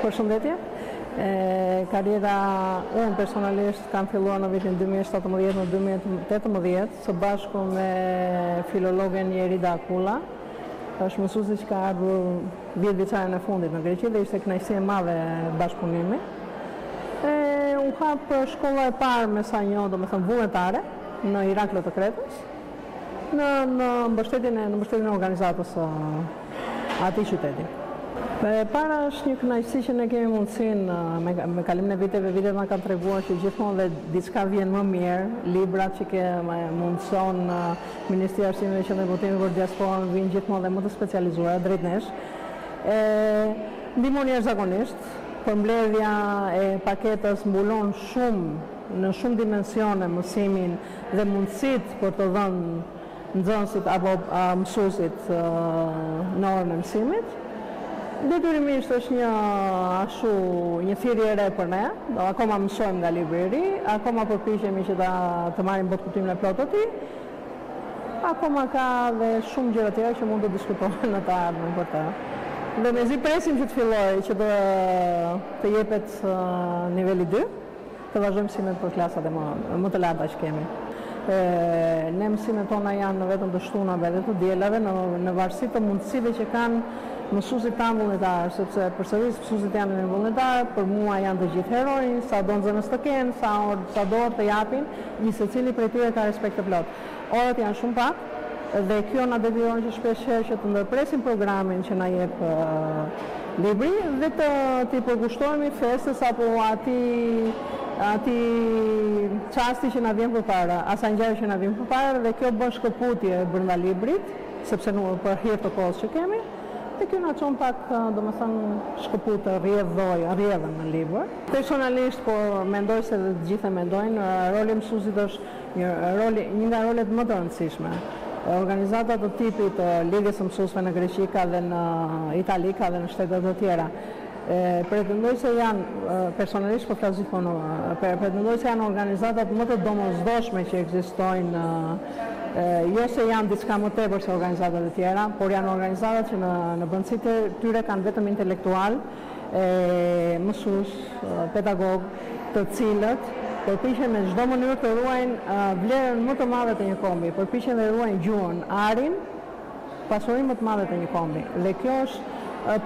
Përshëndetje. Karriera unë personalisht kam filluar në vitin 2017 në 2018 së bashku me filologen Jerida Akula. Është mësuesi që ka ardhur Dhjetë vjeçaren e fundit në Greqi dhe ishte kënaqësi e madhe bashkëpunimi. E, u hap shkolla e parë me sa njoh unë, domethënë vullnetare, në Iraklo të Kretës, në në mbështetjen e në mbështetjen e organizatës së atij qyteti. E para është një kënaqësi që ne kemi mundësinë me, me kalimin e viteve, vitet na kanë treguar që gjithmonë dhe diçka vjen më mirë, librat që na mundëson Ministria e Arsimit dhe Qendra e Botimeve për Diasporën vijnë gjithmonë dhe më të specializuara drejt nesh e ndihmojnë jashtëzakonisht. Përmbledhja e paketës mbulon shumë në shumë dimensione mësimin dhe mundësitë për të dhënë nxënësit apo mësuesit në orën e mësimit. Detyrimisht është një ashtu një thirrje e re për ne, akoma mësojmë nga libri i ri, akoma përpiqemi që ta të marrim botëkuptimin e plotë të tij. Akoma ka dhe shumë gjëra tjera që mund të diskutohen në të ardhmen për të. Dhe mezi presim që të fillojë, që të të jepet niveli dy, të vazhdojmë mësimet për klasat e më, më të larta që kemi. E, ne mësimet tona janë vetëm të shtunave dhe të dielave në në varësi të mundësive që kanë mësuesit tanë vullnetarë, sepse përsëris mësuesit janë në vullnetarë, për mua janë të gjithë heronj, sado nxënës të kenë, sa, sado orë të japin, Secili prej tyre ka respekt të plotë. Orët janë shumë pak dhe kjo na detyron që shpeshherë që të ndërpresim programin që na jep libri dhe të t'i përkushtohemi festës apo atij atij çasti që na vjen përpara, asaj ngjarjeje që na vjen përpara dhe kjo bën shkëputje brenda librit, sepse nuk për hir të kohës që kemi dhe kjo na çon pak domethënë shkëput rrjedhojë, rrjedhën në libër. Personalisht po mendoj se dhe të gjithë e mendojnë, roli i mësuesit është një rol një nga rolet më të rëndësishme. Organizata të tipit të Lidhjes së Mësuesve në Greqi ka dhe në Itali, ka dhe në shtete të tjera. Pretendoj se janë, personalisht po flas gjithmonë, pretendoj se janë organizatat më të domosdoshme që ekzistojnë, jo se janë diçka më tepër se organizatat e tjera, por janë organizatat që në brendësi të tyre kanë vetëm intelektualë, e mësues, pedagogë, të cilët përpiqen me çdo mënyrë të ruajnë vlerën më të madhe të një kombi, përpiqen dhe ruajnë gjuhën, arin, pasurinë më të madhe të një kombi. Dhe kjo është,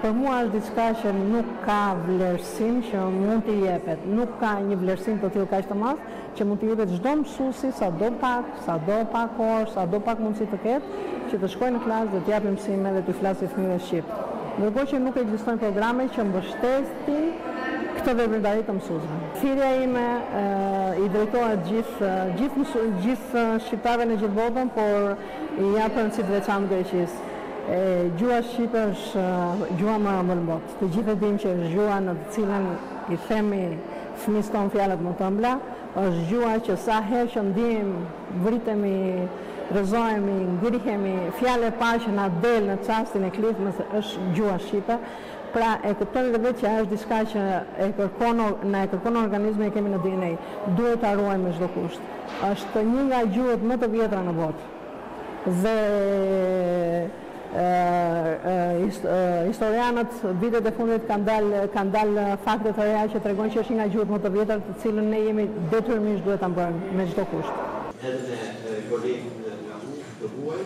për mua është diçka që nuk ka vlerësim që mund t'i jepet, nuk ka një vlerësim të tillë kaq të madh, që mund t'i jepet çdo mësuesi sado pak, sado pak orë, sado pak mundësi të ketë, që të shkojë në klasë dhe të japi mësime dhe t'i flasë fëmijëve shqip. Ndërkohë që nuk ekzistojnë programe që mbështesin këtë veprimtari të mësuesve. Thirrja ime i drejtohet gjithë gjithë mësu gjithë shqiptarëve në gjithë botën, por i jap rëndësi të veçantë Greqisë. E, gjuha shqipe është gjuha më e ëmbël në botë. Të gjithë e dimë që është gjuha në të cilën i themi fëmijës tonë fjalët më të ëmbla, është gjuha që sa herë që ndiejmë, vritemi, rrëzohemi, ngrihemi, fjala e parë që na del në çastin e klithmës është gjuha shqipe. Pra, e kuptojmë edhe vetë që ajo është diçka që e kërkon, na e kërkon organizmi, e kemi në DNA. Duhet ta ruajmë me çdo kusht. Është një nga gjuhët më të vjetra në botë dhe. Historianët vitet e fundit kanë dalë kanë dalë fakte të reja që tregojnë që është një nga gjuhët më të vjetra të cilën ne jemi detyrimisht duhet ta mbrojmë me çdo kusht. Edhe me kolegë nga vende të huaja.